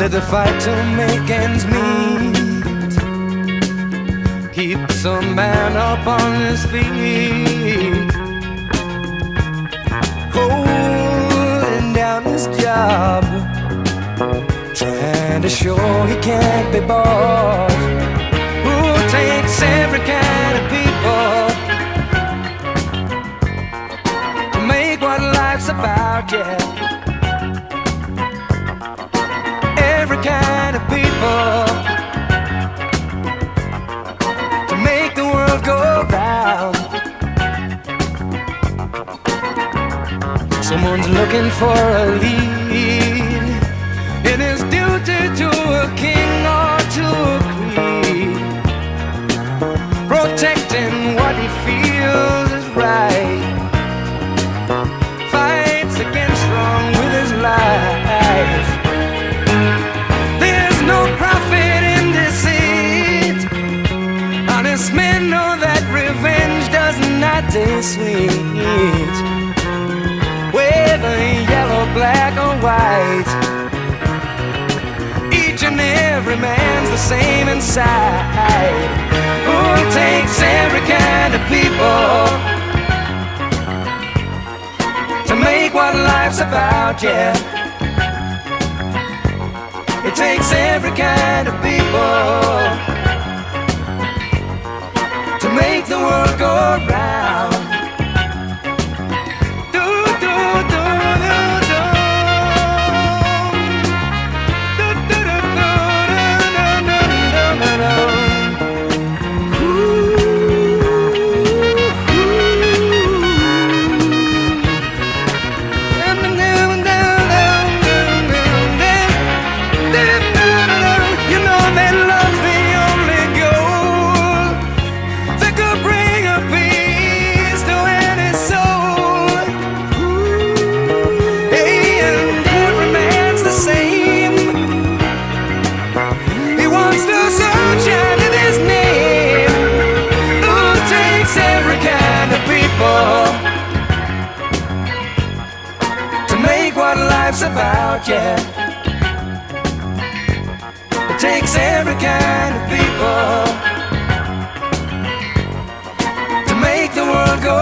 Said the fight to make ends meet. Keeps a man up on his feet, job, trying to show he can't be bought. Who takes every kind of people to make what life's about? Yeah. Someone's looking for a lead in his duty to a king or to a queen, protecting what he feels is right. Fights against wrong with his life. There's no profit in deceit. Honest men know that revenge does not taste sweet. Whether yellow, black, or white, each and every man's the same inside. Who takes every kind of people to make what life's about? Yeah. It takes every kind of people to make the world go round. Life's about, yeah. It takes every kind of people to make the world go